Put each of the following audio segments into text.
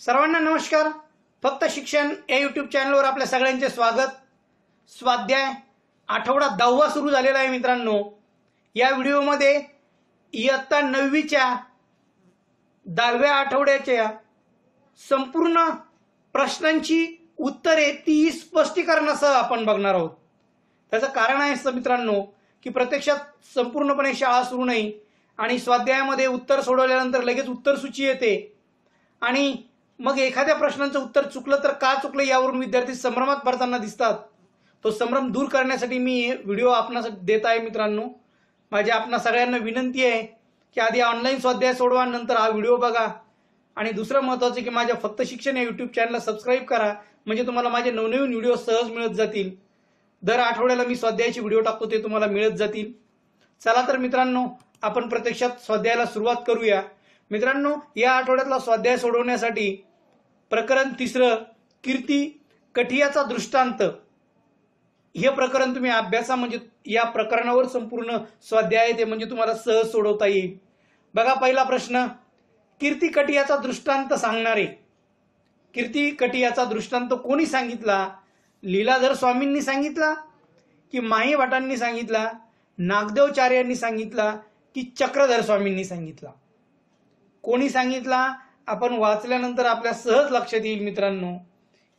सर्वांना नमस्कार. फक्त शिक्षण या युट्यूब चॅनलवर आपल्या सगळ्यांचे स्वागत. स्वाध्याय आठवडा दहावा सुरू झालेला आहे मित्रांनो. या व्हिडिओमध्ये इयत्ता नववीच्या दहाव्या आठवड्याच्या संपूर्ण प्रश्नांची उत्तरे ती स्पष्टीकरणासह आपण बघणार आहोत. त्याचं कारण आहे असं मित्रांनो की प्रत्यक्षात संपूर्णपणे शाळा सुरू नाही आणि स्वाध्यायामध्ये उत्तर सोडवल्यानंतर लगेच उत्तर सूची येते आणि मग एखाद्या प्रश्नाचं उत्तर चुकलं तर का चुकलं यावरून विद्यार्थी संभ्रमात पडताना दिसतात. तो संभ्रम दूर करण्यासाठी मी हे व्हिडिओ आपणास देत आहे मित्रांनो. माझी आपणा सगळ्यांना विनंती आहे की आधी ऑनलाईन स्वाध्याय सोडवा नंतर हा व्हिडिओ बघा. आणि दुसरं महत्त्वाचं की माझ्या फक्त शिक्षण या युट्यूब चॅनलला सबस्क्राईब करा. म्हणजे तुम्हाला माझे नवनवीन व्हिडिओ सहज मिळत जातील. दर आठवड्याला मी स्वाध्यायाचे व्हिडिओ टाकतो ते तुम्हाला मिळत जातील. चला तर मित्रांनो आपण प्रत्यक्षात स्वाध्यायाला सुरुवात करूया. मित्रांनो या आठवड्यातला स्वाध्याय सोडवण्यासाठी प्रकरण तिसरं कीर्ती कठियाचा दृष्टांत. हे प्रकरण तुम्ही अभ्यासा म्हणजे या प्रकरणावर संपूर्ण स्वाध्याय आहे ते म्हणजे तुम्हाला सहज सोडवता येईल. बघा पहिला प्रश्न कीर्ती कटियाचा दृष्टांत सांगणारे. कीर्ती कटियाचा दृष्टांत कोणी सांगितला? लीलाधर स्वामींनी सांगितला की माही भटांनी सांगितला? नागदेवचार्यांनी सांगितला की चक्रधर स्वामींनी सांगितला? कोणी सांगितला? आपण वाचल्यानंतर आपल्या सहज लक्षात येईल मित्रांनो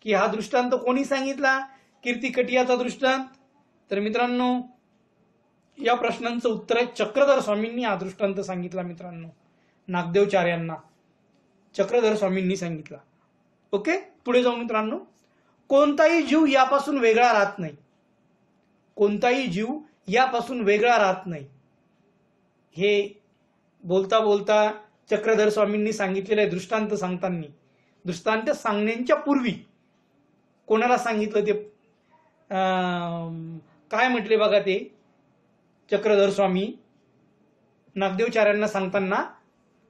की हा दृष्टांत कोणी सांगितला? कीर्ती कटियाचा दृष्टांत. तर मित्रांनो या प्रश्नांचं उत्तर आहे चक्रधर स्वामींनी हा दृष्टांत सांगितला मित्रांनो नागदेवचार्यांना. चक्रधर स्वामींनी सांगितला. ओके? पुढे जाऊ मित्रांनो. कोणताही जीव यापासून वेगळा राहत नाही. कोणताही जीव यापासून वेगळा राहत नाही. हे बोलता बोलता चक्रधर स्वामींनी सांगितलेलं आहे दृष्टांत सांगताना. दृष्टांत सांगण्याच्या पूर्वी कोणाला सांगितलं ते? काय म्हटले बघा ते? चक्रधर स्वामी नागदेवचार्यांना सांगताना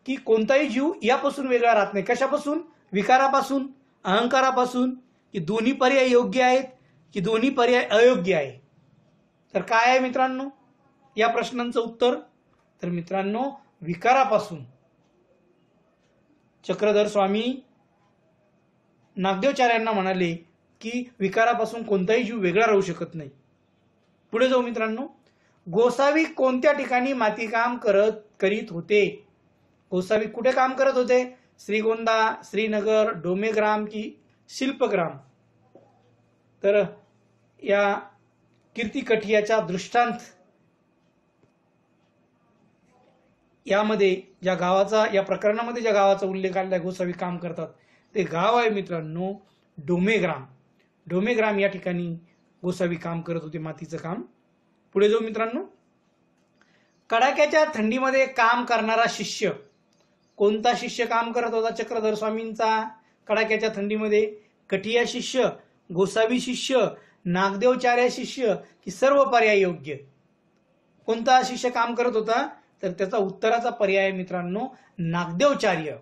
की कोणताही जीव यापासून वेगळा राहत नाही. कशापासून? विकारापासून अहंकारापासून की दोन्ही पर्याय योग्य आहेत की दोन्ही पर्याय अयोग्य आहे तर काय आहे मित्रांनो? या प्रश्नांचं उत्तर? तर मित्रांनो विकारापासून. चक्रधर स्वामी नागदेवचार्यांना म्हणाले की विकारापासून कोणताही जीव वेगळा राहू शकत नाही. पुढे जाऊ मित्रांनो. गोसावी कोणत्या ठिकाणी मातीकाम करत करीत होते? गोसावी कुठे काम करत होते? श्रीगोंदा श्रीनगर डोमेग्राम की शिल्पग्राम. तर या कीर्ती कठियाचा दृष्टांत यामध्ये ज्या गावाचा या प्रकरणामध्ये ज्या गावाचा उल्लेख आलेला आहे गोसावी काम करतात. ते गाव आहे मित्रांनो डोमेग्राम. डोमेग्राम या ठिकाणी गोसावी काम करत होते मातीचं काम. पुढे जाऊ मित्रांनो. कडाक्याच्या थंडीमध्ये काम करणारा शिष्य. कोणता शिष्य काम करत होता? चक्रधर स्वामींचा. कडाक्याच्या थंडीमध्ये कठिया शिष्य गोसावी शिष्य नागदेवचार्य शिष्य की सर्व पर्याय योग्य. कोणता शिष्य काम करत होता? तर त्याचा उत्तराचा पर्याय मित्रांनो नागदेवचार्य.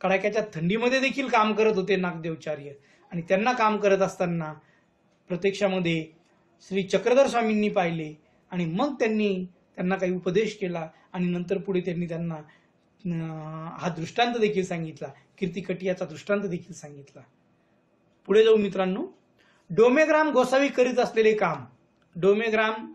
कडाक्याच्या थंडीमध्ये देखील काम करत होते नागदेवचार्य. आणि त्यांना काम करत असताना प्रत्यक्षामध्ये श्री चक्रधर स्वामींनी पाहिले आणि मग त्यांनी त्यांना काही उपदेश केला आणि नंतर पुढे त्यांनी त्यांना हा दृष्टांत देखील सांगितला. कीर्ती कटियाचा दृष्टांत देखील सांगितला. पुढे जाऊ मित्रांनो. डोमेग्राम गोसावी करीत असलेले काम. डोमेग्राम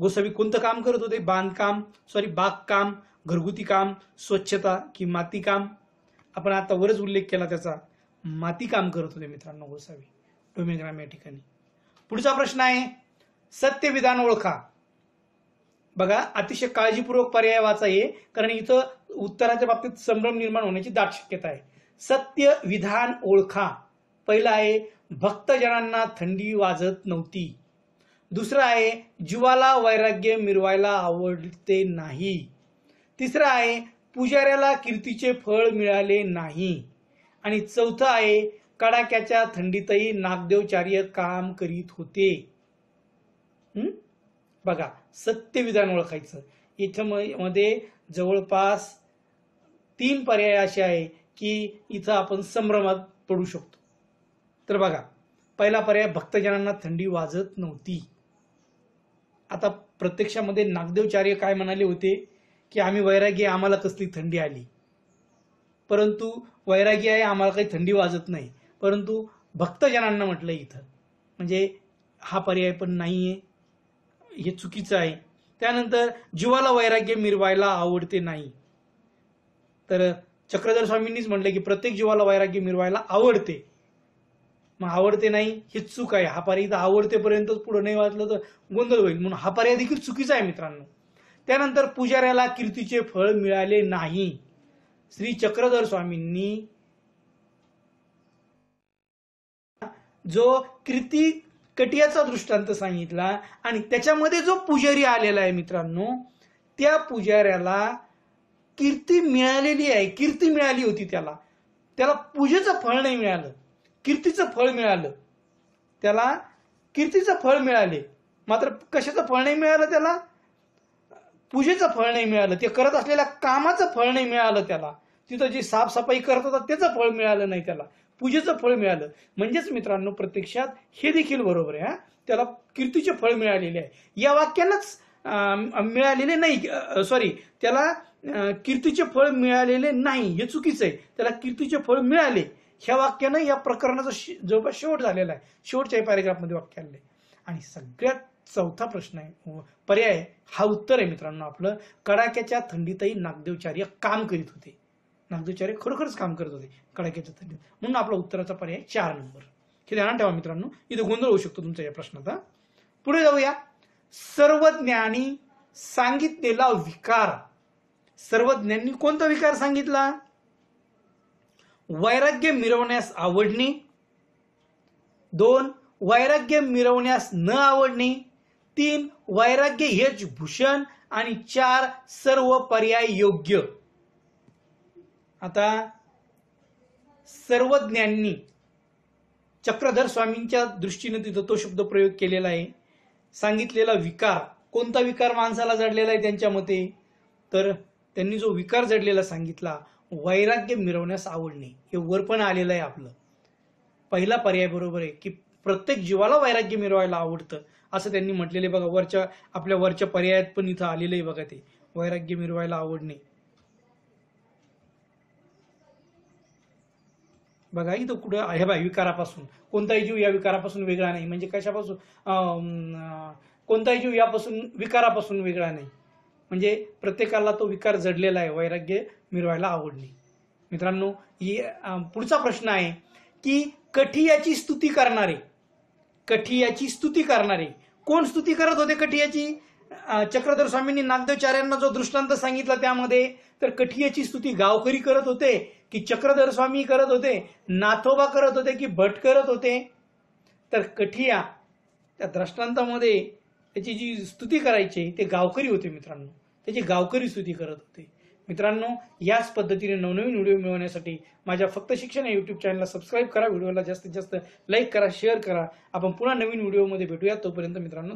गोसावी कोणतं काम करत होते? बांधकाम सॉरी बागकाम घरगुती काम स्वच्छता की मातीकाम? आपण आता वरच उल्लेख केला त्याचा. मातीकाम करत होते मित्रांनो गोसावी डोमेग्राम या ठिकाणी. पुढचा प्रश्न आहे सत्य विधान ओळखा. बघा अतिशय काळजीपूर्वक पर्याय वाचा ये कारण इथं उत्तराच्या बाबतीत संभ्रम निर्माण होण्याची दाट शक्यता आहे. सत्य विधान ओळखा. पहिलं आहे भक्तजनांना थंडी वाजत नव्हती. दुसरं आहे जीवाला वैराग्य मिरवायला आवडते नाही. तिसरं आहे पुजाऱ्याला कीर्तीचे फळ मिळाले नाही. आणि चौथं आहे कडाक्याच्या थंडीतही नागदेवचार्य काम करीत होते. बघा सत्यविधान ओळखायचं. इथं म- मध्ये जवळपास तीन पर्याय असे आहे की इथं आपण संभ्रमात पडू शकतो. तर बघा पहिला पर्याय भक्तजनांना थंडी वाजत नव्हती. आता प्रत्यक्षामध्ये नागदेवचार्य काय म्हणाले होते की आम्ही वैराग्य आम्हाला कसली थंडी आली. परंतु वैरागी आहे आम्हाला काही थंडी वाजत नाही. परंतु भक्तजनांना म्हटलं इथं. म्हणजे हा पर्याय पण नाहीये. हे चुकीचं आहे. त्यानंतर जीवाला वैराग्य मिरवायला आवडते नाही. तर चक्रधर स्वामींनीच म्हटलं की प्रत्येक जीवाला वैराग्य मिरवायला आवडते. मग आवडते नाही हे चूक आहे. हा पर्याय इथं आवडतेपर्यंतच पुढे नाही वाचलं तर गोंधळ होईल. म्हणून हा पर्याय देखील चुकीचा आहे मित्रांनो. त्यानंतर पुजाऱ्याला कीर्तीचे फळ मिळाले नाही. श्री चक्रधर स्वामींनी जो कीर्ती कटियाचा दृष्टांत सांगितला आणि त्याच्यामध्ये जो पुजारी आलेला आहे मित्रांनो त्या पुजाऱ्याला कीर्ती मिळालेली आहे. कीर्ती मिळाली होती त्याला. त्याला पूजेचं फळ नाही मिळालं. कीर्तीचं फळ मिळालं. त्याला कीर्तीचं फळ मिळाले. मात्र कशाचं फळ नाही मिळालं त्याला? पूजेचं फळ नाही मिळालं. ते करत असलेल्या कामाचं फळ नाही मिळालं त्याला. तिथं जी साफसफाई करत होता त्याचं फळ मिळालं नाही त्याला. पूजेचं फळ मिळालं. म्हणजेच मित्रांनो प्रत्यक्षात हे देखील बरोबर आहे हा. त्याला कीर्तीचे फळ मिळालेले आहे. या वाक्यानंच मिळालेले नाही सॉरी त्याला कीर्तीचे फळ मिळालेले नाही. हे चुकीचं आहे. त्याला कीर्तीचे फळ मिळाले. ह्या वाक्यानं या प्रकरणाचा जवळपास शेवट झालेला आहे. शेवटच्या पॅरेग्राफमध्ये वाक्य आलेलं आहे. आणि सगळ्यात चौथा प्रश्न आहे पर्याय हा उत्तर आहे मित्रांनो आपलं. कडाक्याच्या थंडीतही नागदेवचार्य काम करीत होते. नागदेवचार्य खरोखरच काम करत होते कडाक्याच्या थंडीत. म्हणून आपला उत्तराचा पर्याय चार नंबर. हे ध्यानात ठेवा मित्रांनो. इथे गोंधळ होऊ शकतो तुमच्या या प्रश्नाचा. पुढे जाऊया. सर्वज्ञानी सांगितलेला विकार. सर्वज्ञांनी कोणता विकार सांगितला? वैराग्य मिरवण्यास आवडणे. दोन वैराग्य मिरवण्यास न आवडणे. तीन वैराग्य हेच भूषण. आणि चार सर्व पर्याय योग्य. आता सर्वज्ञांनी चक्रधर स्वामींच्या दृष्टीने तिथं तो शब्द प्रयोग केलेला आहे. सांगितलेला विकार कोणता विकार माणसाला जडलेला आहे त्यांच्या मते? तर त्यांनी जो विकार जडलेला सांगितला वैराग्य मिरवण्यास आवडणे हे वर पण आलेलं आहे आपलं. पहिला पर्याय बरोबर आहे की प्रत्येक जीवाला वैराग्य मिरवायला आवडतं. असं त्यांनी म्हटलेले बघा. वरच्या आपल्या वरच्या पर्यायात पण इथं आलेलं आहे बघा ते. वैराग्य मिरवायला आवडणे बघा इथं कुठं हे बा विकारापासून. कोणताही जीव या विकारापासून वेगळा नाही. म्हणजे कशापासून? कोणताही जीव यापासून विकारापासून वेगळा नाही. म्हणजे प्रत्येकाला तो विकार जडलेला आहे. वैराग्य मिरवायला आवडली. मित्रांनो ही, पुढचा प्रश्न आहे की कठियाची स्तुती करणारे कठियाची स्तुती करणारे कोण स्तुती करत होते कठियाची? चक्रधर स्वामींनी नागदेवचार्यांना जो दृष्टांत सांगितला त्यामध्ये तर कठियाची स्तुती गावकरी करत होते की चक्रधर स्वामी करत होते नाथोबा करत होते की भट करत होते? तर कठिया त्या दृष्टांतामध्ये त्याची जी स्तुती करायची ते गावकरी होते मित्रांनो. त्याची गावकरी स्तुती करत होते. मित्रांनो याच पद्धतीने नवनवीन व्हिडिओ मिळवण्यासाठी माझ्या फक्त शिक्षण या युट्यूब चॅनलला सबस्क्राईब करा. व्हिडिओला जास्तीत जास्त लाईक करा शेअर करा. आपण पुन्हा नवीन व्हिडिओमध्ये भेटूया. तोपर्यंत मित्रांनो